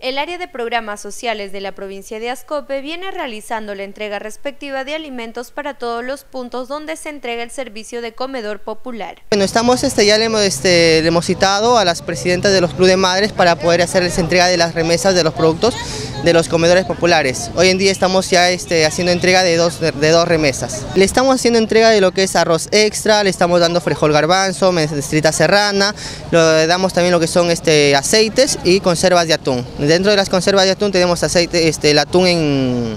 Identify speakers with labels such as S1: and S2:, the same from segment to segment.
S1: El área de programas sociales de la provincia de Ascope viene realizando la entrega respectiva de alimentos para todos los puntos donde se entrega el servicio de comedor popular.
S2: Bueno, estamos, este, ya le hemos, este, hemos citado a las presidentas de los clubes de madres para poder hacerles entrega de las remesas de los productos de los comedores populares. Hoy en día estamos ya este, haciendo entrega de dos, de, dos remesas. Le estamos haciendo entrega de lo que es arroz extra, le estamos dando frijol garbanzo, mestrita serrana, le damos también lo que son este, aceites y conservas de atún. Dentro de las conservas de atún tenemos aceite, este, el atún en,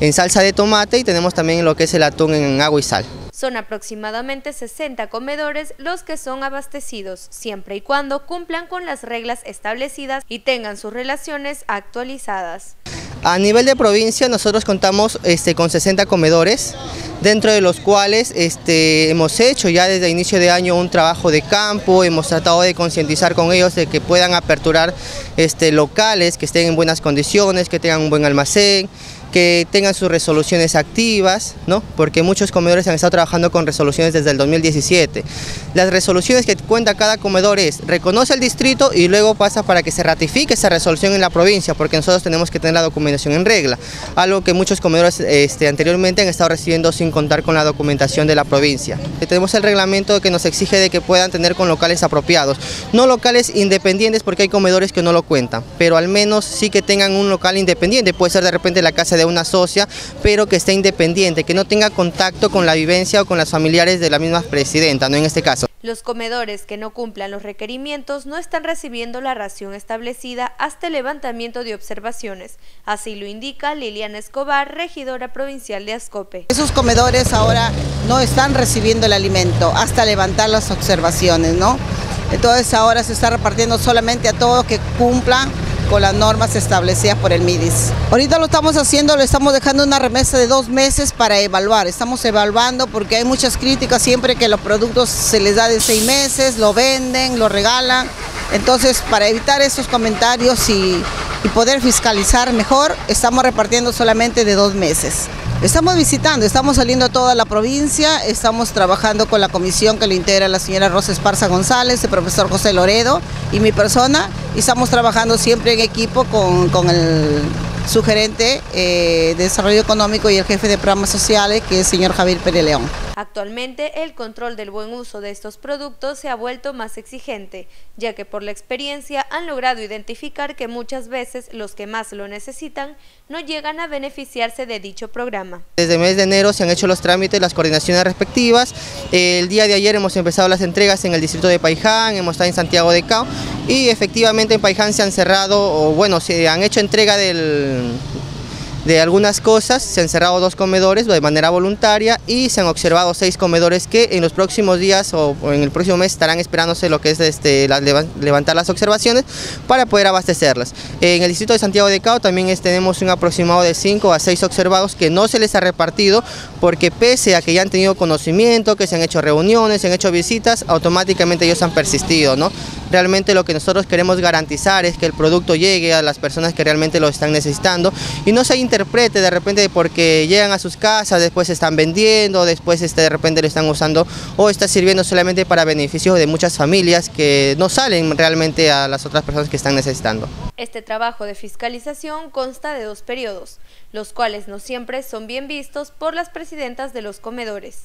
S2: en salsa de tomate y tenemos también lo que es el atún en agua y sal.
S1: Son aproximadamente 60 comedores los que son abastecidos, siempre y cuando cumplan con las reglas establecidas y tengan sus relaciones actualizadas.
S2: A nivel de provincia nosotros contamos este, con 60 comedores, dentro de los cuales este, hemos hecho ya desde inicio de año un trabajo de campo, hemos tratado de concientizar con ellos de que puedan aperturar este, locales que estén en buenas condiciones, que tengan un buen almacén, que tengan sus resoluciones activas, ¿no? porque muchos comedores han estado trabajando con resoluciones desde el 2017. Las resoluciones que cuenta cada comedor es, reconoce el distrito y luego pasa para que se ratifique esa resolución en la provincia, porque nosotros tenemos que tener la documentación en regla, algo que muchos comedores este, anteriormente han estado recibiendo sin contar con la documentación de la provincia. Tenemos el reglamento que nos exige de que puedan tener con locales apropiados, no locales independientes porque hay comedores que no lo cuentan, pero al menos sí que tengan un local independiente, puede ser de repente la casa de una socia, pero que esté independiente, que no tenga contacto con la vivencia o con las familiares de la misma presidenta, no en este caso.
S1: Los comedores que no cumplan los requerimientos no están recibiendo la ración establecida hasta el levantamiento de observaciones. Así lo indica Liliana Escobar, regidora provincial de Ascope.
S3: Esos comedores ahora no están recibiendo el alimento hasta levantar las observaciones, ¿no? Entonces ahora se está repartiendo solamente a todos que cumplan con las normas establecidas por el MIDIS. Ahorita lo estamos haciendo, le estamos dejando una remesa de dos meses para evaluar. Estamos evaluando porque hay muchas críticas siempre que los productos se les da de seis meses, lo venden, lo regalan. Entonces, para evitar esos comentarios y, y poder fiscalizar mejor, estamos repartiendo solamente de dos meses. Estamos visitando, estamos saliendo a toda la provincia, estamos trabajando con la comisión que lo integra la señora Rosa Esparza González, el profesor José Loredo y mi persona, y estamos trabajando siempre en equipo con, el sugerente eh, de Desarrollo Económico y el jefe de programas sociales, que es el señor Javier Pérez León.
S1: Actualmente el control del buen uso de estos productos se ha vuelto más exigente, ya que por la experiencia han logrado identificar que muchas veces los que más lo necesitan no llegan a beneficiarse de dicho programa.
S2: Desde el mes de enero se han hecho los trámites, las coordinaciones respectivas. El día de ayer hemos empezado las entregas en el distrito de Paiján, hemos estado en Santiago de Cao y efectivamente en Paiján se han cerrado, o bueno, se han hecho entrega del de algunas cosas, se han cerrado dos comedores de manera voluntaria y se han observado seis comedores que en los próximos días o en el próximo mes estarán esperándose lo que es este, levantar las observaciones para poder abastecerlas. En el distrito de Santiago de Cao también tenemos un aproximado de 5 a 6 observados que no se les ha repartido porque pese a que ya han tenido conocimiento, que se han hecho reuniones, se han hecho visitas, automáticamente ellos han persistido. ¿no? Realmente lo que nosotros queremos garantizar es que el producto llegue a las personas que realmente lo están necesitando y no se interprete de repente porque llegan a sus casas, después están vendiendo, después este, de repente lo están usando o está sirviendo solamente para beneficio de muchas familias que no salen realmente a las otras personas que están necesitando.
S1: Este trabajo de fiscalización consta de dos periodos, los cuales no siempre son bien vistos por las presidentas de los comedores.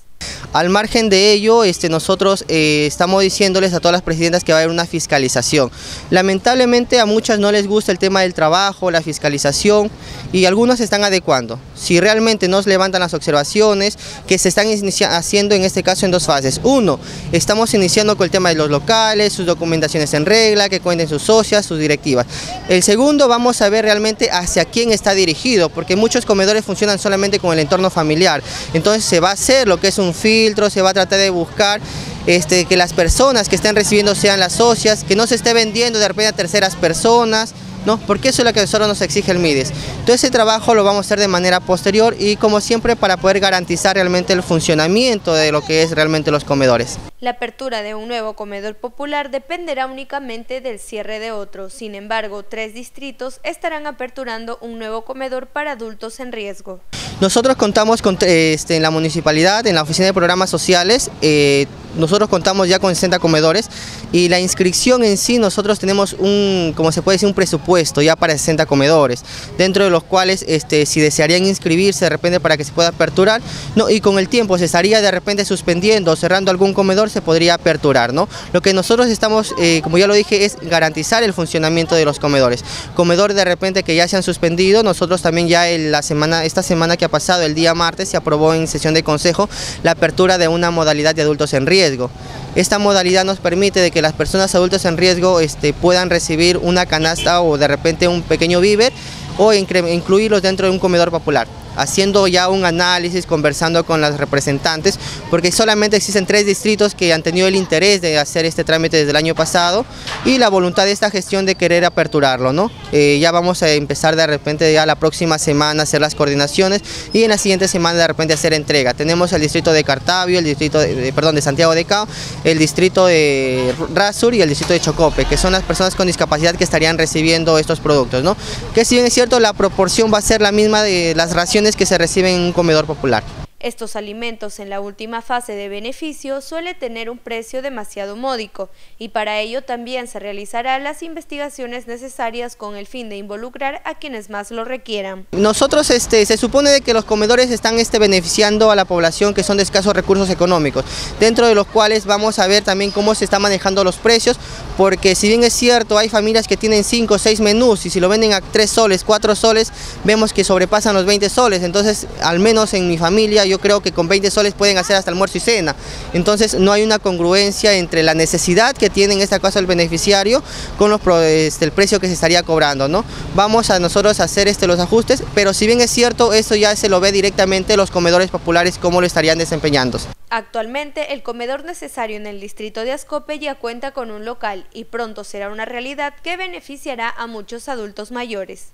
S2: Al margen de ello, este, nosotros eh, estamos diciéndoles a todas las presidentas que va a haber una fiscalización. Lamentablemente a muchas no les gusta el tema del trabajo, la fiscalización y algunos se están adecuando. Si realmente nos levantan las observaciones que se están haciendo en este caso en dos fases. Uno, estamos iniciando con el tema de los locales, sus documentaciones en regla, que cuenten sus socias, sus directivas. El segundo, vamos a ver realmente hacia quién está dirigido, porque muchos comedores funcionan solamente con el entorno familiar. Entonces se va a hacer lo que es un filtro, se va a tratar de buscar este, que las personas que estén recibiendo sean las socias, que no se esté vendiendo de repente a terceras personas, ¿no? Porque eso es lo que solo nos exige el MIDES. Todo ese trabajo lo vamos a hacer de manera posterior y como siempre para poder garantizar realmente el funcionamiento de lo que es realmente los comedores.
S1: La apertura de un nuevo comedor popular dependerá únicamente del cierre de otro. Sin embargo, tres distritos estarán aperturando un nuevo comedor para adultos en riesgo.
S2: Nosotros contamos con, este, en la municipalidad, en la oficina de programas sociales, eh, nosotros contamos ya con 60 comedores y la inscripción en sí nosotros tenemos un, como se puede decir, un presupuesto ya para 60 comedores, dentro de los cuales este, si desearían inscribirse de repente para que se pueda aperturar, no, y con el tiempo se estaría de repente suspendiendo o cerrando algún comedor, se podría aperturar, ¿no? Lo que nosotros estamos, eh, como ya lo dije, es garantizar el funcionamiento de los comedores. Comedores de repente que ya se han suspendido, nosotros también ya la semana, esta semana que ha pasado, el día martes, se aprobó en sesión de consejo la apertura de una modalidad de adultos en riesgo. Esta modalidad nos permite de que las personas adultas en riesgo este, puedan recibir una canasta o de repente un pequeño víver o incluirlos dentro de un comedor popular haciendo ya un análisis, conversando con las representantes, porque solamente existen tres distritos que han tenido el interés de hacer este trámite desde el año pasado y la voluntad de esta gestión de querer aperturarlo. ¿no? Eh, ya vamos a empezar de repente ya la próxima semana a hacer las coordinaciones y en la siguiente semana de repente hacer entrega. Tenemos el distrito de Cartavio, el distrito de, perdón, de Santiago de Cao, el distrito de Rasur y el distrito de Chocope, que son las personas con discapacidad que estarían recibiendo estos productos. ¿no? Que si bien es cierto, la proporción va a ser la misma de las raciones que se reciben en un comedor popular.
S1: Estos alimentos en la última fase de beneficio suele tener un precio demasiado módico y para ello también se realizarán las investigaciones necesarias con el fin de involucrar a quienes más lo requieran.
S2: Nosotros este, se supone de que los comedores están este, beneficiando a la población que son de escasos recursos económicos, dentro de los cuales vamos a ver también cómo se están manejando los precios, porque si bien es cierto hay familias que tienen 5 o 6 menús y si lo venden a 3 soles, 4 soles, vemos que sobrepasan los 20 soles, entonces al menos en mi familia yo creo que con 20 soles pueden hacer hasta almuerzo y cena. Entonces no hay una congruencia entre la necesidad que tiene en este caso el beneficiario con los, este, el precio que se estaría cobrando. ¿no? Vamos a nosotros a hacer este, los ajustes, pero si bien es cierto, eso ya se lo ve directamente los comedores populares cómo lo estarían desempeñando.
S1: Actualmente el comedor necesario en el distrito de Ascope ya cuenta con un local y pronto será una realidad que beneficiará a muchos adultos mayores.